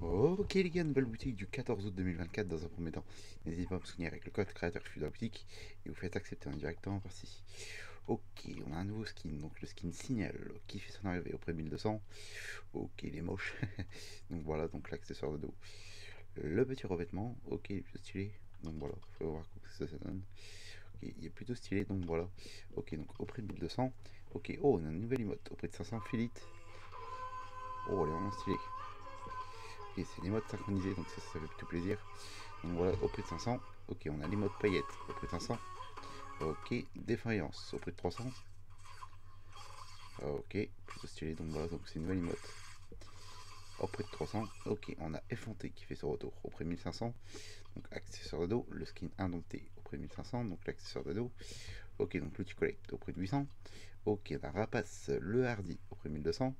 Ok les gars, nouvelle boutique du 14 août 2024 dans un premier temps. N'hésitez pas à me soutenir avec le code créateur de la boutique et vous faites accepter indirectement par ci. Ok, on a un nouveau skin, donc le skin Signal qui fait son arrivée auprès de 1200. Ok, il est moche. donc voilà, donc l'accessoire de dos. Le petit revêtement, ok, il est plutôt stylé. Donc voilà, il faut voir comment ça, donne. Ok, il est plutôt stylé, donc voilà. Ok, donc auprès de 1200. Ok, oh, on a une nouvelle emote auprès de 500 Philite. Oh, elle est vraiment stylée c'est les modes synchronisés, donc ça, ça fait plutôt plaisir. Donc voilà, au prix de 500. Ok, on a les modes paillettes au prix de 500. Ok, défaillance au prix de 300. Ok, plutôt stylé, donc voilà, donc c'est une nouvelle emote. Au prix de 300. Ok, on a effronté qui fait son retour au prix de 1500. Donc accessoire de dos, le skin indompté au prix de 1500, donc l'accessoire de dos. Ok, donc l'outil collecte au prix de 800. Ok, on a rapace le hardy au prix de 1200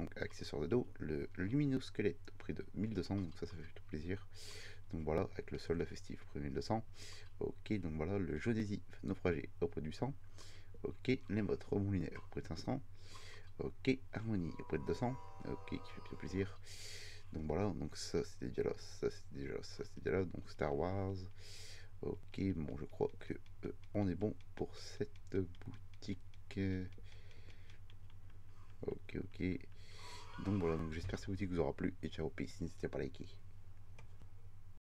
donc accessoire de dos, le lumineux squelette au prix de 1200, donc ça, ça fait tout plaisir. Donc voilà, avec le soldat festif au prix de 1200. Ok, donc voilà, le jeu adhésif naufragé au prix de 800. Ok, les modes rebond au prix de 500. Ok, harmonie au prix de 200. Ok, qui fait plutôt plaisir. Donc voilà, donc ça c'était déjà là, ça c'était déjà là, ça c'était déjà là, donc Star Wars. Ok, bon, je crois que euh, on est bon pour cette boutique. Ok, ok. Donc voilà, donc j'espère que boutique vous aura plu et ciao, peace, n'hésitez pas à liker.